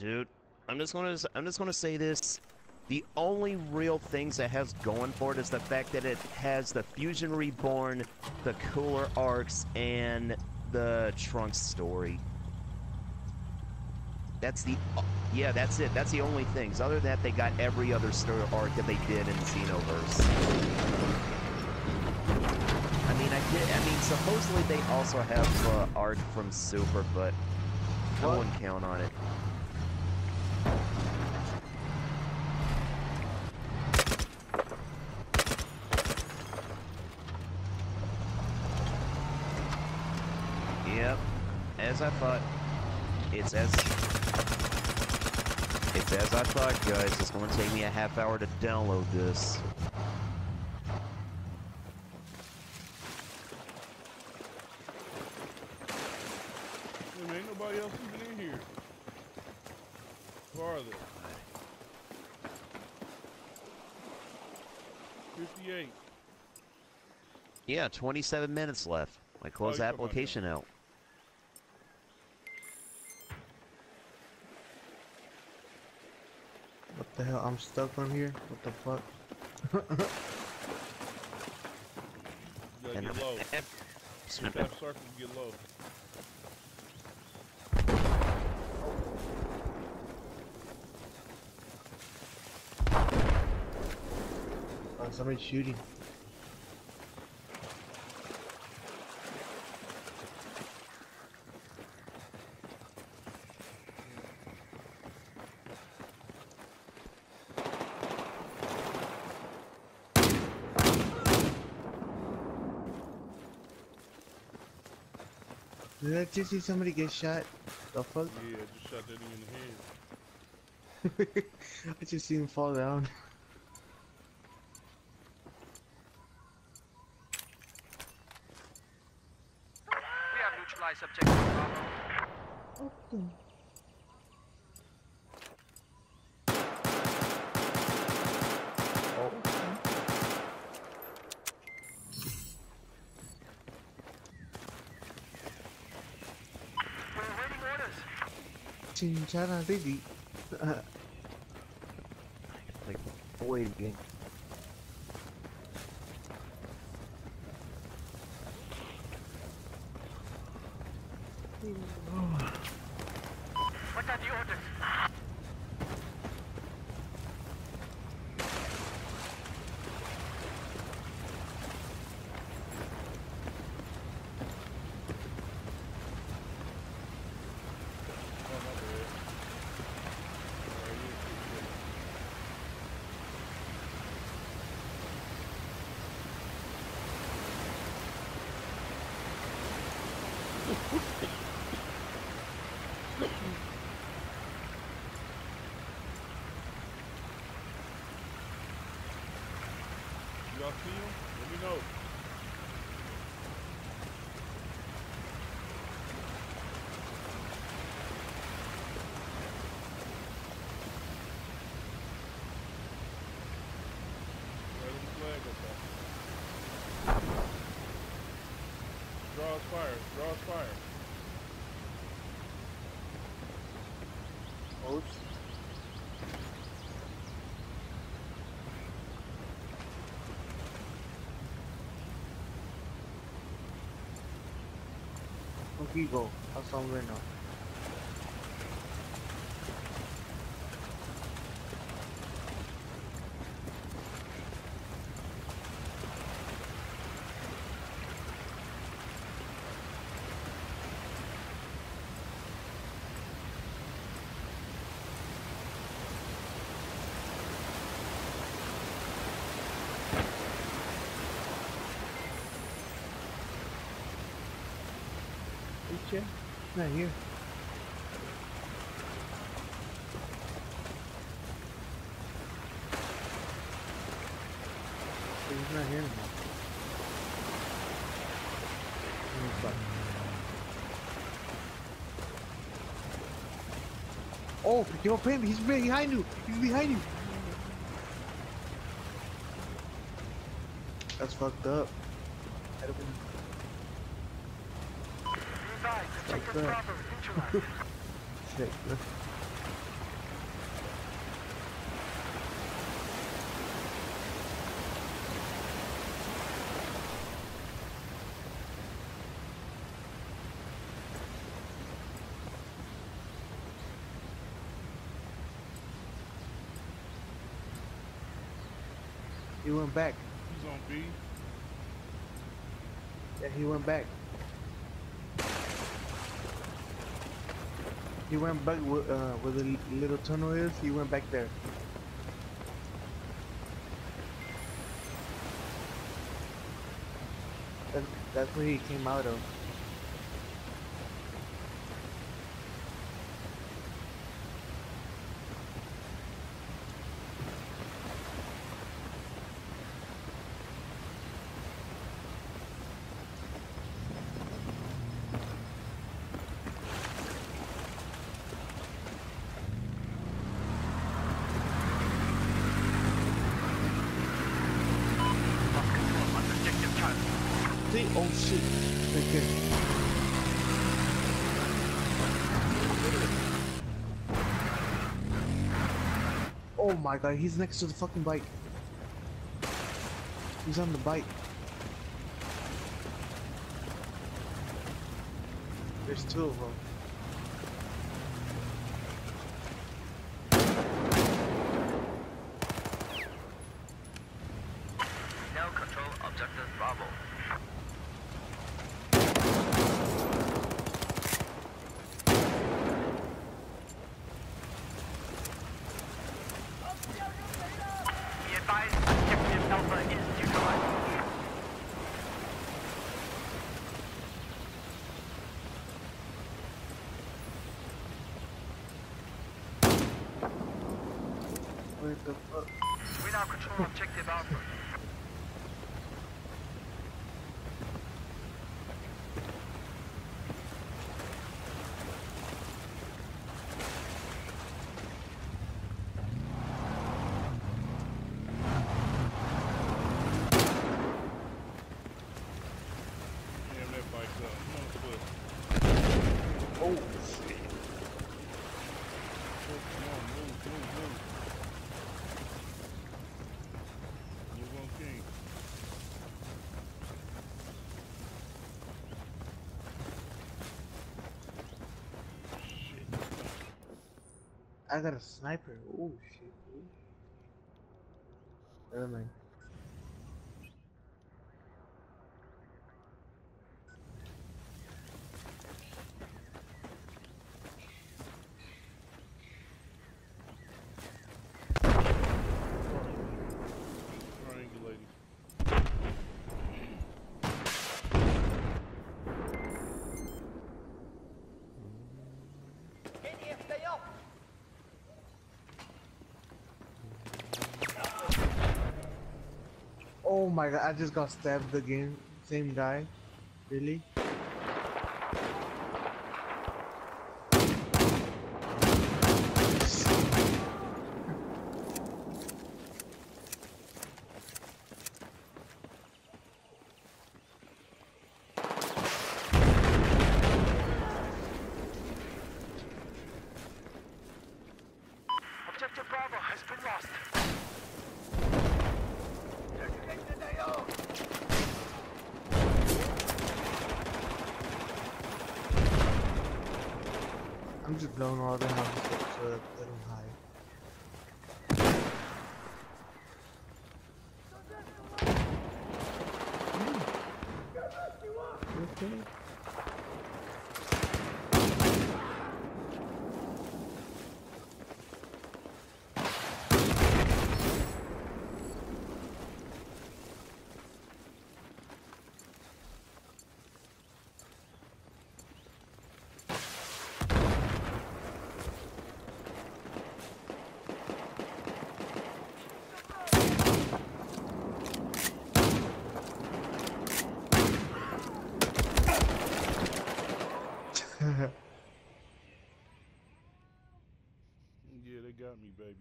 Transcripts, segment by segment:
dude. I'm just gonna I'm just gonna say this. The only real things that has going for it is the fact that it has the Fusion Reborn, the cooler arcs, and the Trunks story. That's the yeah, that's it. That's the only things. Other than that, they got every other story arc that they did in Xenoverse. I mean, I did. I mean, supposedly they also have uh, arc from Super, but I wouldn't count on it. Yep, as I thought. It's as it's as I thought, guys. It's going to take me a half hour to download this. There ain't nobody else even in here. Who are they? 58. Yeah, 27 minutes left. I close Oh, the you're talking about application out. What the hell? I'm stuck on here. What the fuck? You gotta get low. and- that circle and get low. Oh, somebody's shooting. Did I just see somebody get shot? The fuck? Yeah, I just shot that in the head. I just see him fall down. We have neutralized objective Bravo. We're awaiting orders. Chinchana baby. Uh, like, wait again. What are Y'all see? Let me know. Right on the flag up there. Draw his fire. Draw his fire. Oops. Go. I'll somewhere now. Chad. Not here. He's not here anymore. He's back. Oh, yo, Pim, he's behind you. He's behind you. That's fucked up. crap. Shit, this. He went back. He's on B. Yeah, he went back. He went back uh, where the little tunnel is. He went back there. That's, that's where he came out of. Oh shit. There. Oh my god, he's next to the fucking bike. He's on the bike. There's two of them. What the fuck? We now control objective Alpha. Damn, that bike's up. Come on, foot. Oh shit. Come on, move, move, move. Move on, King. Shit. I got a sniper. Oh shit. Never mind. Oh my god, I just got stabbed again. Same guy. Really? Got me, baby.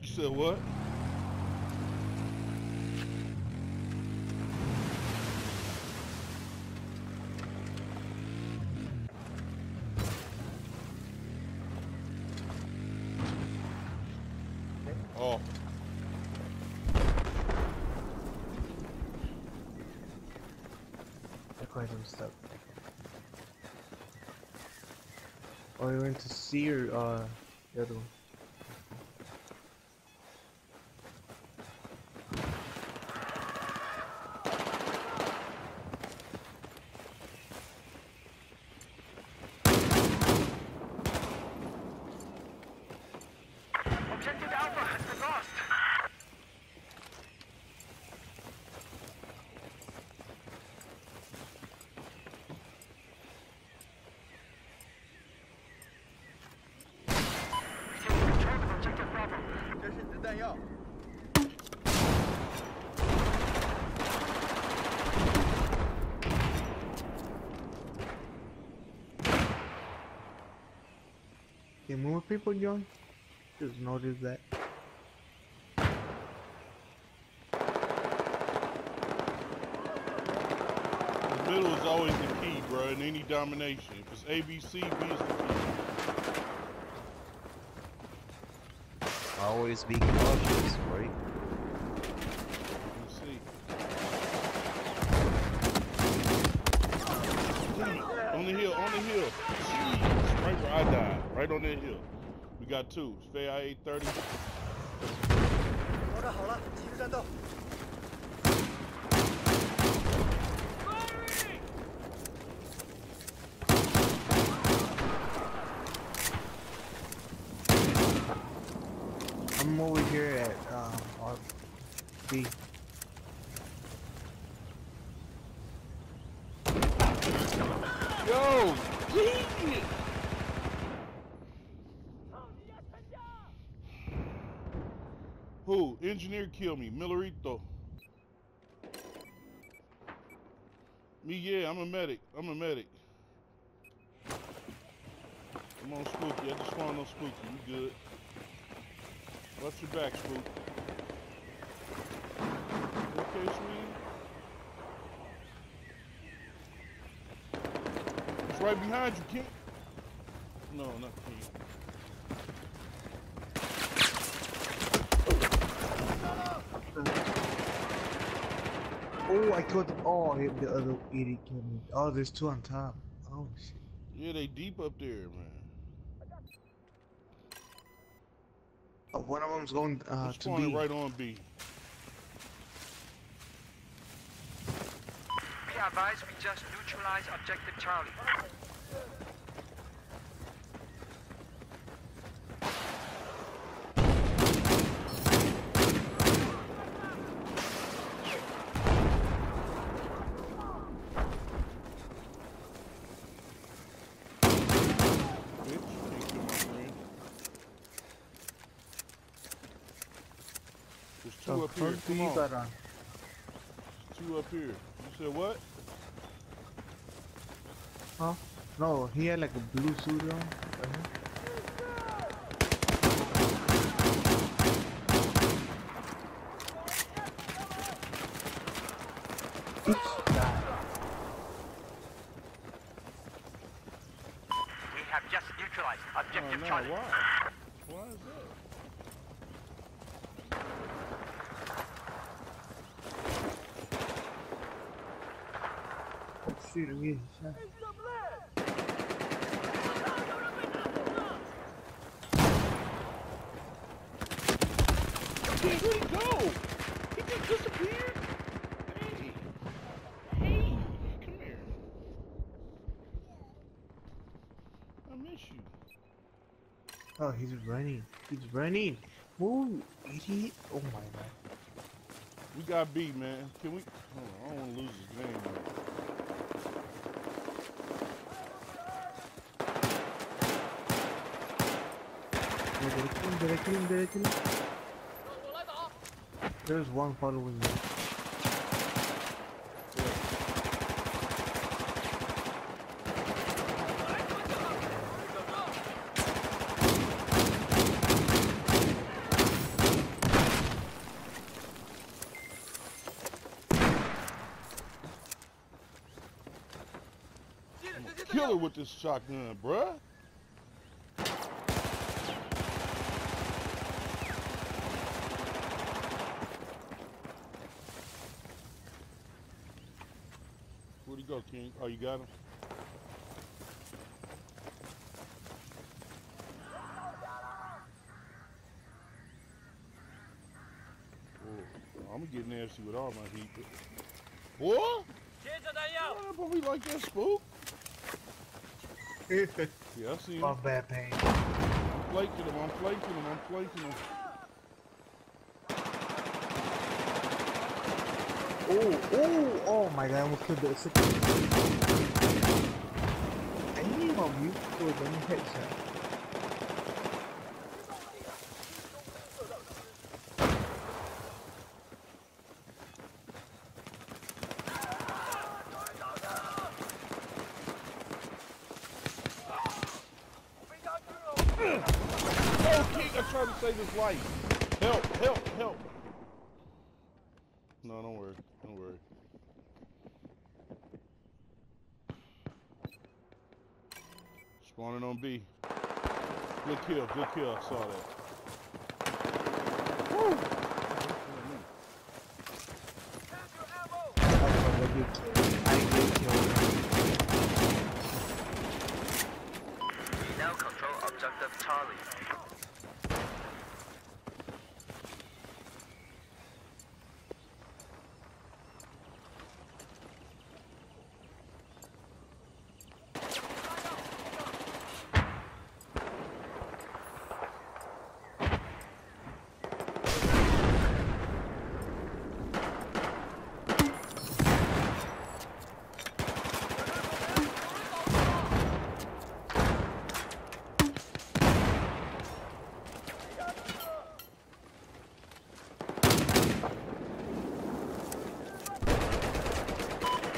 You said what? Oh, you went to see or uh, the other one? You move people, join. Just notice that. The middle is always the key, bro, in any domination. If it's A, B, C, B is the key. Always be cautious, right? Let's see. Damn. On the hill, on the hill. Jeez. Right where I died. Right on that hill. We got two. Stay I 830. 作战好了，继续战斗。 Engineer kill me. Millerito. Me, yeah, I'm a medic. I'm a medic. I'm on Spooky. I just spawned on Spooky. You good. Watch your back, Spook. Okay, sweetie? It's right behind you, King. No, not King. Oh, I killed. Oh, hit the other idiot killed me. Oh, there's two on top. Oh shit. Yeah, they deep up there, man. Oh, one of them's going uh, to be right on B. Be advised, we just neutralized Objective Charlie. Bitch, can't kill my friend. There's two The up here. Come on. Two up here. You said what? Huh? No, he had like a blue suit on. Oops. We have just neutralized Oh, no, Charlie. why? Why is that? Getting shot. Hey, where'd he go? He just disappeared? Hey. Hey, come here. I miss you. Oh, he's running. He's running. Move, idiot. Oh my god. We got B, man. Can we? On, I don't want to lose this game, man. Did I kill him? Did I kill him? Did I kill him? There's one following me. With this shotgun, bruh. oh, you got him? I'm getting nasty with all my heat. What? Yeah, but we like that spook. yeah, I see him. Love that pain. I'm flaking him, I'm flaking him, I'm flaking him. Oh, oh, oh my god, I almost killed the second. Damn, you killed any headshot. I'm trying to save his life. Spawning on B. Good kill, good kill, I saw that. Woo! I get killed. I get killed. We now control objective Charlie.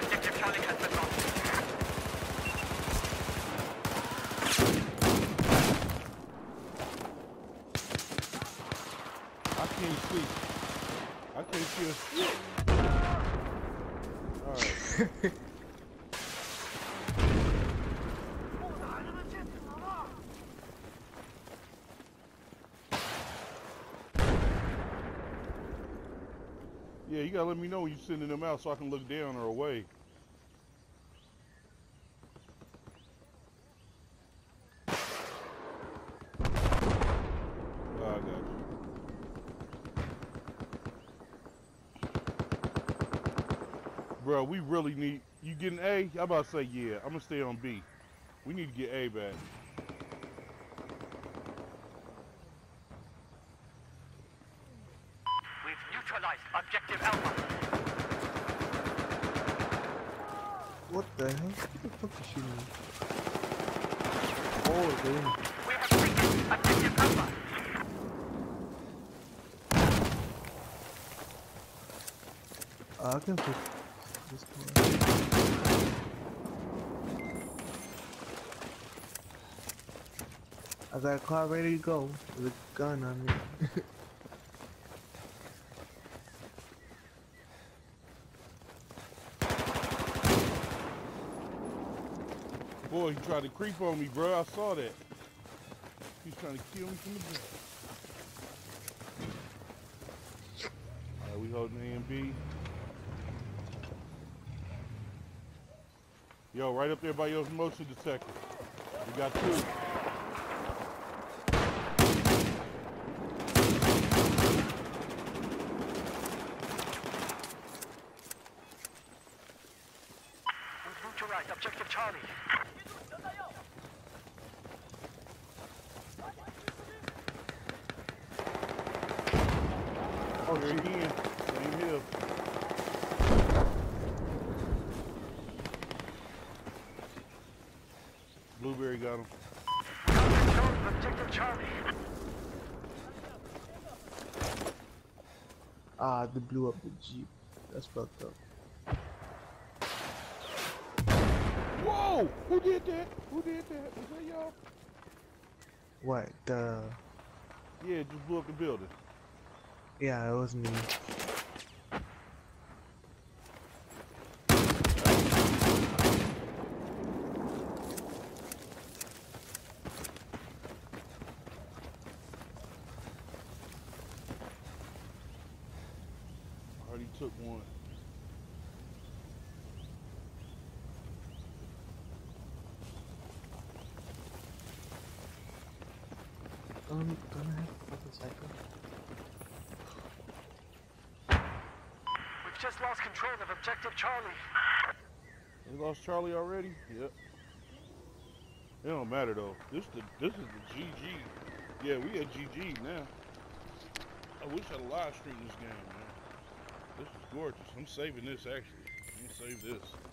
Objective Charlie has been lost. I can't see. I can't see a shit. Alright. Yeah, you gotta let me know when you're sending them out so I can look down or away. Ah, I. Bro, we really need. You getting A? I'm about to say yeah. I'm gonna stay on B. We need to get A back. We've neutralized objective Alpha. What the hell? What the fuck is shooting me? Oh, damn. We have taken objective Alpha. Uh, I can fix this car. I got a car ready to go with a gun on me. Boy, he tried to creep on me, bro. I saw that. He's trying to kill me from the back. Alright, we holding A and B. Yo, right up there by your motion detector. We got two. We've neutralized objective Charlie. oh Here shit. again. Same hill. Blueberry got him. Objective Charlie. Ah, they blew up the jeep. That's fucked up. Whoa! Who did that? Who did that? Was that y'all? What? The Yeah, just blew up the building. yeah, it was me. Already took one. Gonna have a motorcycle. We've just lost control of Objective Charlie. They lost Charlie already? Yep. It don't matter though. This the this is the GG. Yeah, we at GG now. I wish I'd live stream this game, man. This is gorgeous. I'm saving this actually. I'm gonna save this.